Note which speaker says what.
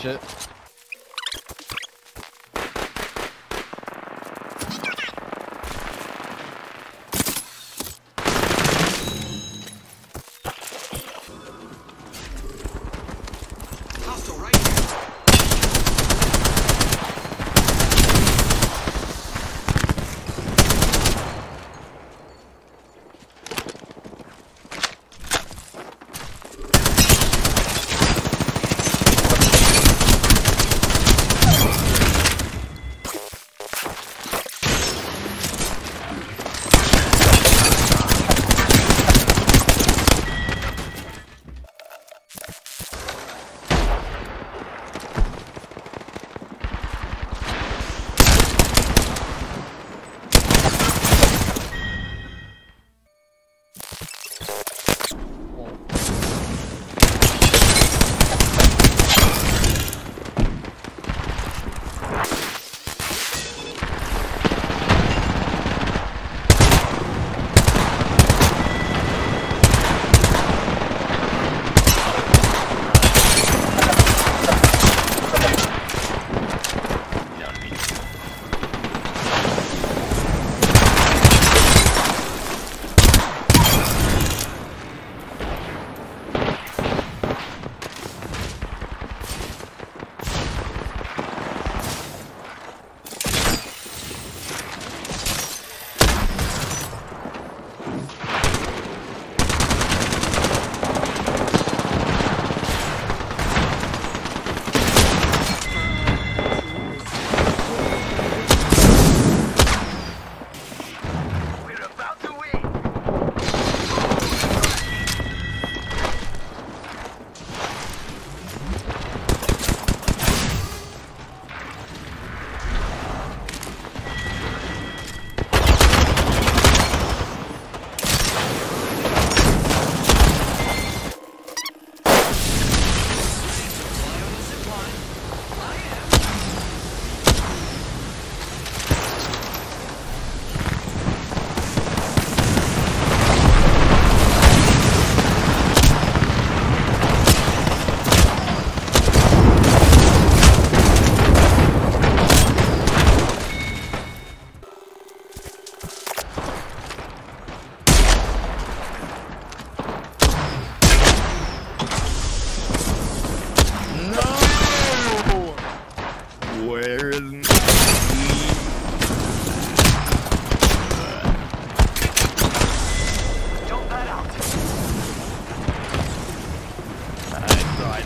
Speaker 1: shit.
Speaker 2: Hostile right here.